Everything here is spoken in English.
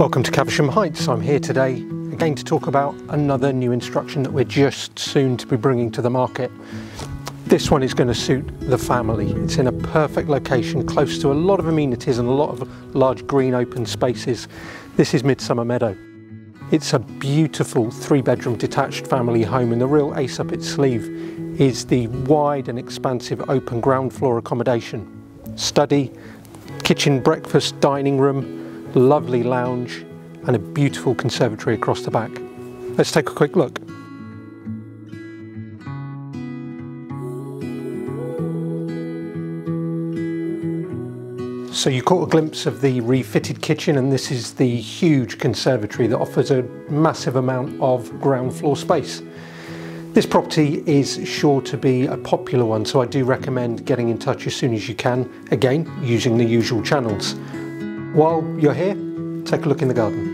Welcome to Caversham Heights. I'm here today again to talk about another new instruction that we're just soon to be bringing to the market. This one is going to suit the family. It's in a perfect location, close to a lot of amenities and a lot of large green open spaces. This is Midsummer Meadow. It's a beautiful three bedroom detached family home and the real ace up its sleeve is the wide and expansive open ground floor accommodation. Study, kitchen, breakfast, dining room, lovely lounge and a beautiful conservatory across the back. Let's take a quick look. So you caught a glimpse of the refitted kitchen and this is the huge conservatory that offers a massive amount of ground floor space. This property is sure to be a popular one so I do recommend getting in touch as soon as you can, again using the usual channels. While you're here, take a look in the garden.